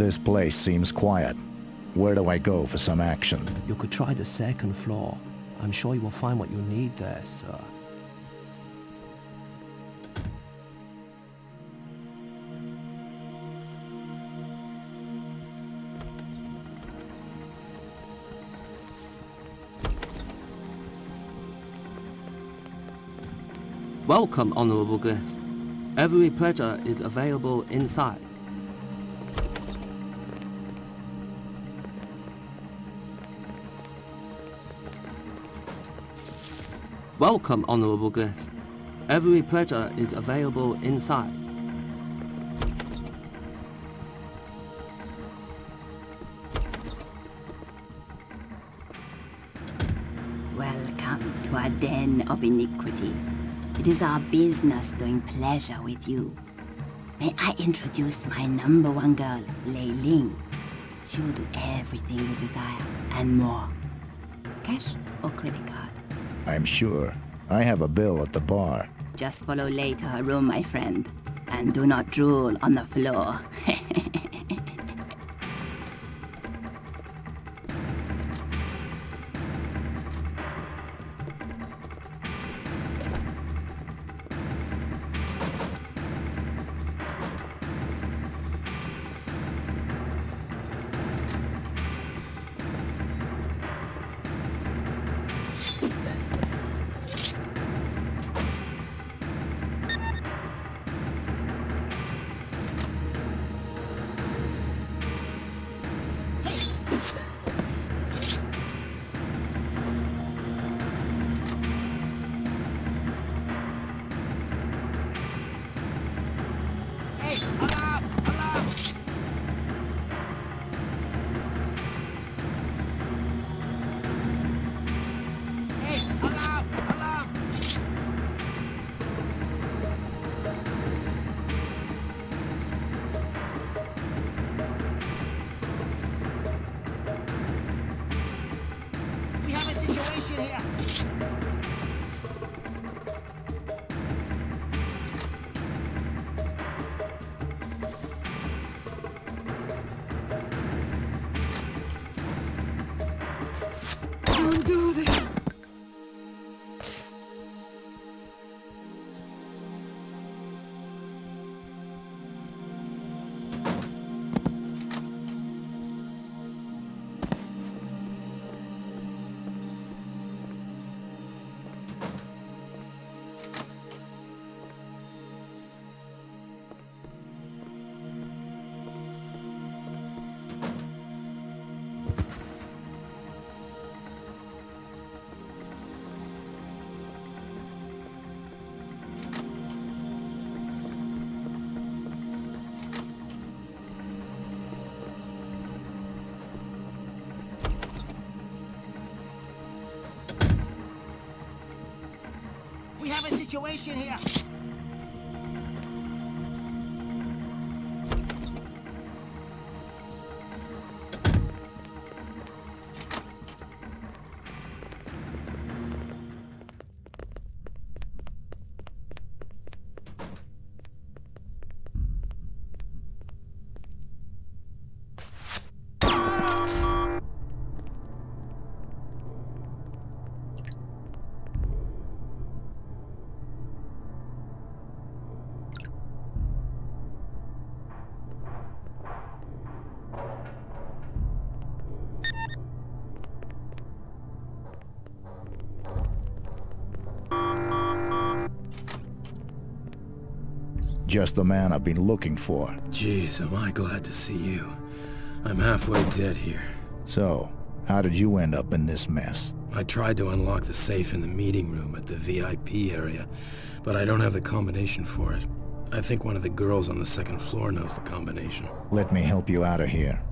This place seems quiet. Where do I go for some action? You could try the second floor. I'm sure you will find what you need there, sir. Welcome, honorable guests. Every pleasure is available inside. Welcome, honorable guests. Every pleasure is available inside. Welcome to our den of iniquity. It is our business doing pleasure with you. May I introduce my number one girl, Lei Ling. She will do everything you desire and more. Cash or credit card? I'm sure. I have a bill at the bar. Just follow Lei to her room, my friend. And do not drool on the floor. situation here. Situation here. Just the man I've been looking for. Jeez, am I glad to see you. I'm halfway dead here. So, how did you end up in this mess? I tried to unlock the safe in the meeting room at the VIP area, but I don't have the combination for it. I think one of the girls on the second floor knows the combination. Let me help you out of here.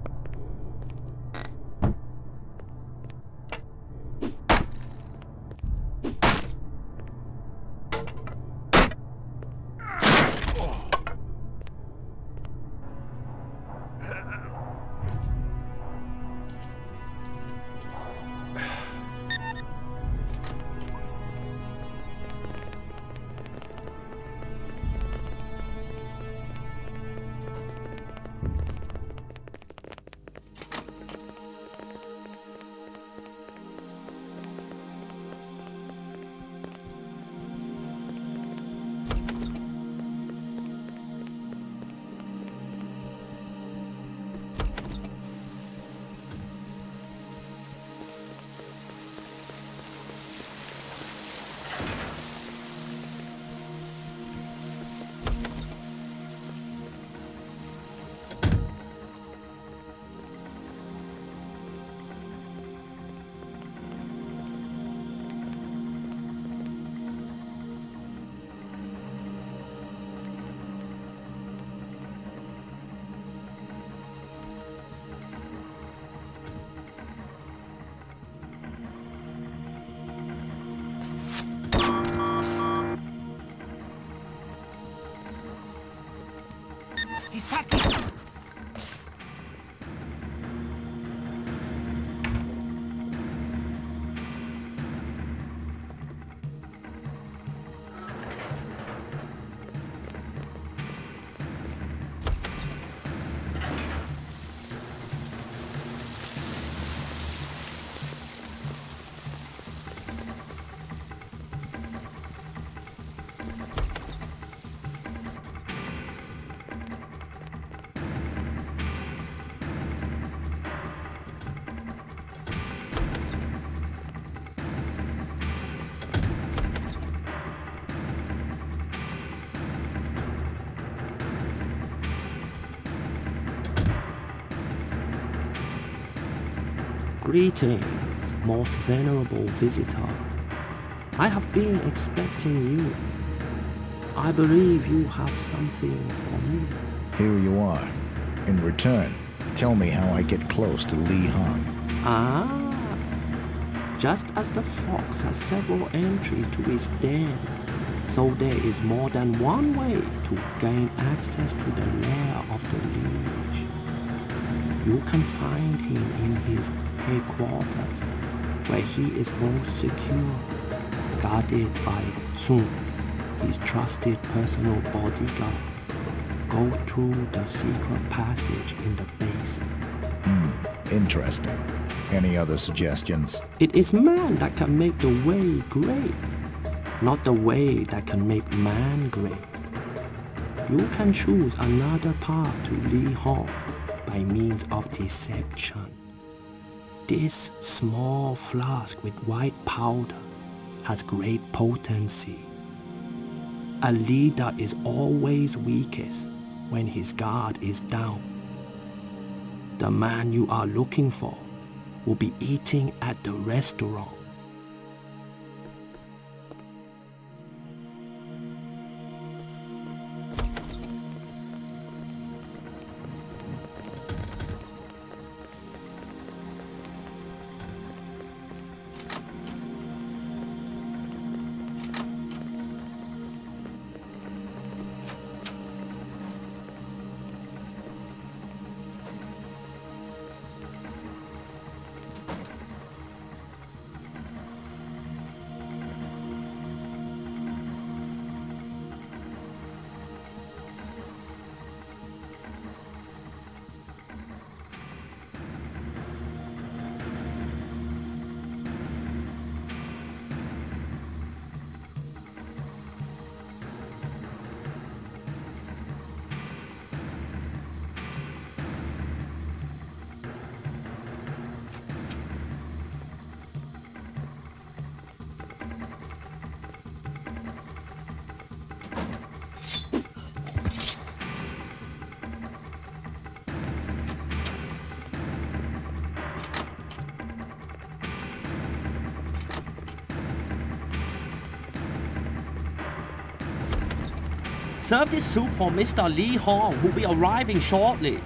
He's packing. Greetings, most venerable visitor. I have been expecting you. I believe you have something for me. Here you are. In return, tell me how I get close to Lee Hong. Ah, just as the fox has several entries to its den, so there is more than one way to gain access to the lair of the Liege. You can find him in his headquarters, where he is most secure, guarded by Sun, his trusted personal bodyguard. Go through the secret passage in the basement. Hmm, interesting. Any other suggestions? It is man that can make the way great, not the way that can make man great. You can choose another path to Lee Hong by means of deception. This small flask with white powder has great potency. A leader is always weakest when his guard is down. The man you are looking for will be eating at the restaurant. Serve this soup for Mr. Lee Hong, who'll be arriving shortly.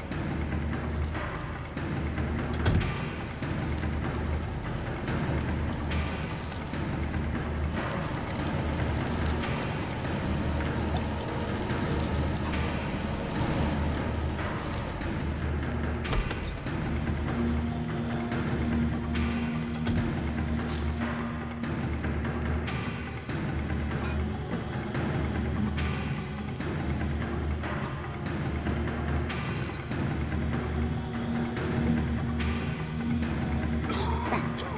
baju.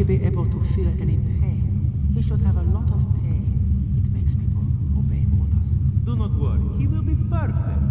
He be able to feel any pain? He should have a lot of pain. It makes people obey orders. Do not worry, he will be perfect.